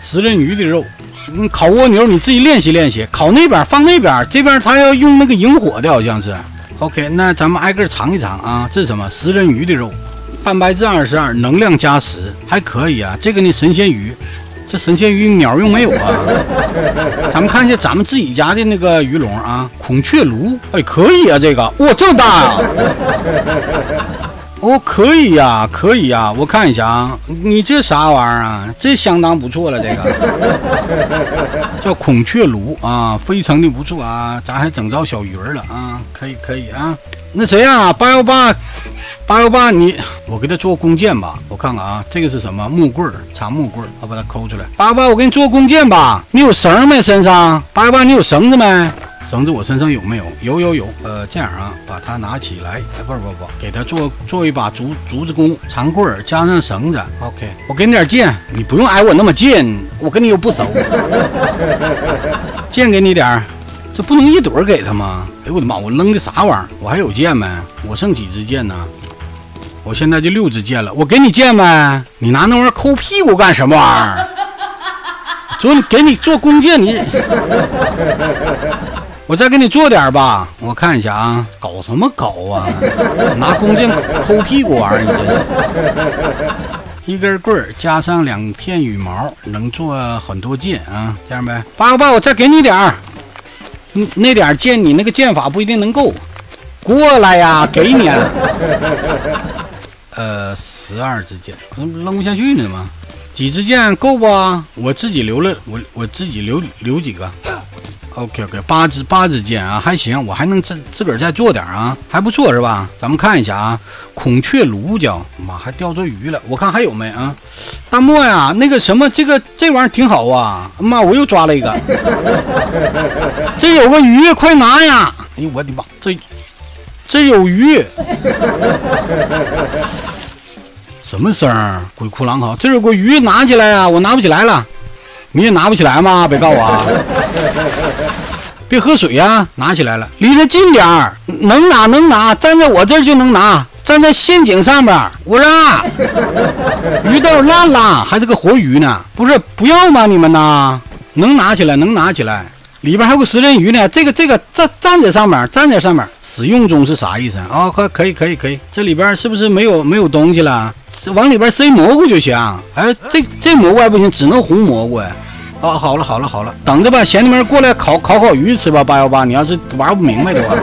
食人鱼的肉。嗯，烤蜗牛你自己练习练习，烤那边放那边，这边他要用那个引火的，好像是。OK，那咱们挨个尝一尝啊，这是什么？食人鱼的肉，蛋白质二十二，能量加十，还可以啊。这个呢，神仙鱼，这神仙鱼鸟用没有啊？咱们看一下咱们自己家的那个鱼笼啊，孔雀炉，哎，可以啊，这个，哇，这么大啊！哦，可以呀，可以呀，我看一下啊，你这啥玩意儿啊？这相当不错了，这个 叫孔雀鲈啊，非常的不错啊，咱还整着小鱼儿了啊，可以可以啊。那谁呀？八幺八，八幺八，你我给他做弓箭吧，我看看啊，这个是什么木棍儿？长木棍儿，我把它抠出来。八幺八，我给你做弓箭吧，你有绳没？身上？八幺八，你有绳子没？绳子我身上有没有？有有有。呃，这样啊，把它拿起来。哎，不不不，给它做做一把竹竹子弓，长棍儿加上绳子。OK，我给你点剑，你不用挨我那么近，我跟你又不熟。剑给你点儿，这不能一堆儿给他吗？哎呦我的妈！我扔的啥玩意儿？我还有剑没？我剩几支剑呢？我现在就六支剑了。我给你剑呗，你拿那玩意儿抠屁股干什么玩意儿？做给你做弓箭，你。我再给你做点吧，我看一下啊，搞什么搞啊？拿弓箭抠屁股玩意儿，你真是！一根棍儿加上两片羽毛，能做很多箭啊！这样呗，八个八，我再给你点儿。嗯，那点箭你那个箭法不一定能够。过来呀，给你。啊 呃，十二支箭，扔不下去呢吗？几支箭够不？我自己留了，我我自己留留几个。OK OK，八支八支箭啊，还行，我还能自自个儿再做点啊，还不错是吧？咱们看一下啊，孔雀鲈叫妈还钓着鱼了，我看还有没啊？大漠呀，那个什么，这个这玩意儿挺好啊，妈我又抓了一个，这有个鱼，快拿呀！哎呦我的妈，这这有鱼，什么声儿？鬼哭狼嚎，这有个鱼，拿起来啊！我拿不起来了。你也拿不起来吗？别告我啊！别喝水呀！拿起来了，离他近点儿，能拿能拿，站在我这儿就能拿，站在陷阱上边。我说，鱼都烂了，还是个活鱼呢？不是不要吗？你们呐？能拿起来，能拿起来。里边还有个食人鱼呢。这个这个站站在上面，站在上面，使用中是啥意思啊？可可以可以可以。这里边是不是没有没有东西了？往里边塞蘑菇就行。哎，这这蘑菇还不行，只能红蘑菇哎。哦，好了好了好了，等着吧，闲的们过来烤烤烤鱼吃吧。八幺八，你要是玩不明白的话。